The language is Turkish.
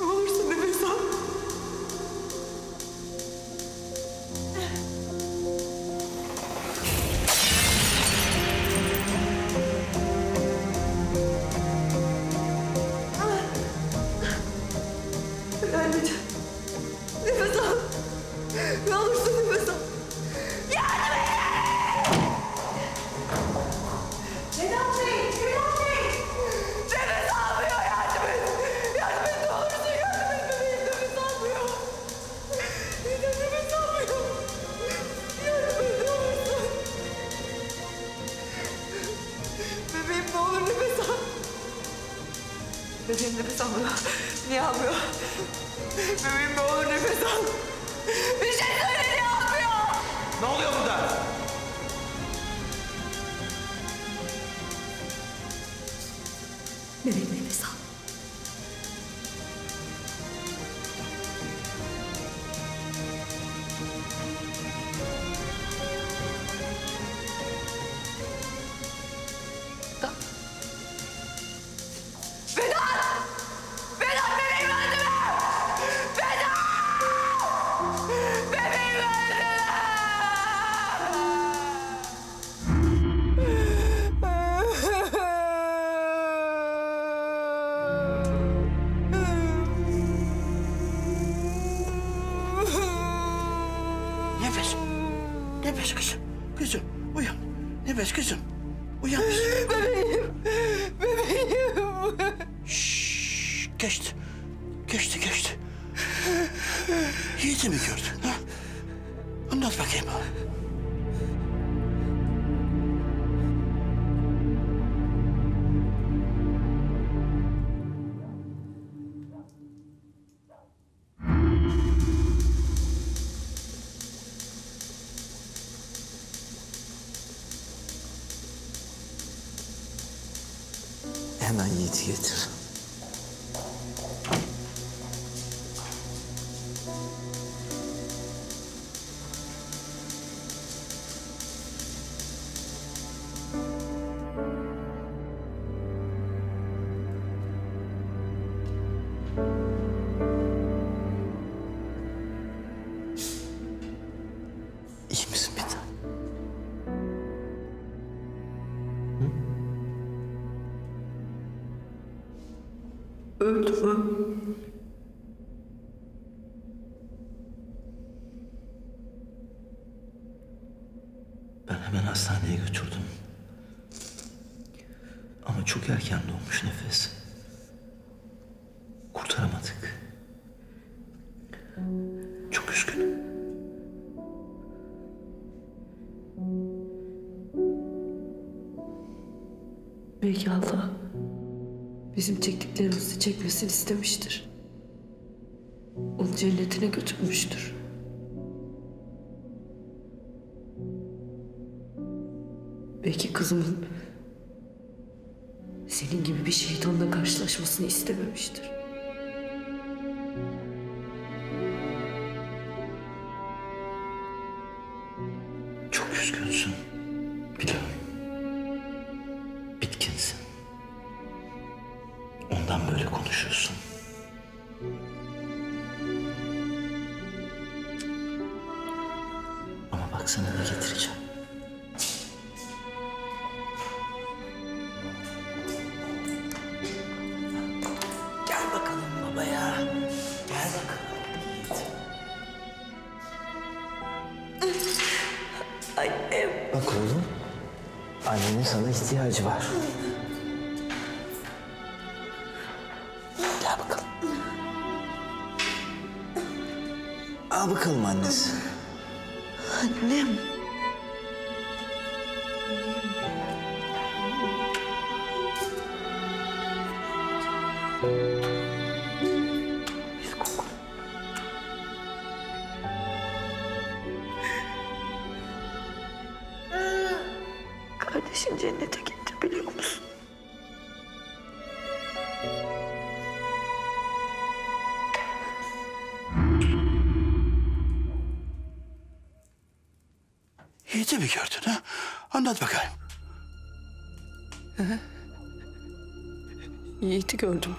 Olursa nefes al. Anneciğim. Bebeğim nefes almıyor. Niye almıyor? Bebeğim ne olur nefes al. Bir şey söyle niye almıyor? Ne oluyor burada? Bebeğim nefes al. Nefes kızım. Kızım uyan. Nefes kızım. Uyan kızım. Bebeğim! Bebeğim! Şşş, geçti. Geçti geçti. Yiğit'i mi gördün? Ha? Anlat bakayım. Hemen Yiğit'i getir. Öldü? Ben hemen hastaneye götürdüm. Ama çok erken doğmuş nefes. Kurtaramadık. Çok üzgünüm. Belki Allah bizim çektiklerimizi çekmesini istemiştir. Onu cennetine götürmüştür. Belki kızımın senin gibi bir şeytanla karşılaşmasını istememiştir. Çok üzgünsün. Böyle konuşuyorsun. Ama bak sana ne getireceğim. Gel bakalım babaya. Gel bakalım Yiğit. Annem. Bak oğlum. Annenin sana ihtiyacı var. Gel bakalım. Al bakalım annesi. Annem. Kardeşin cennete gitti biliyor musun? Mi gördün ha? Anlat bakayım. Yiğit'i gördüm.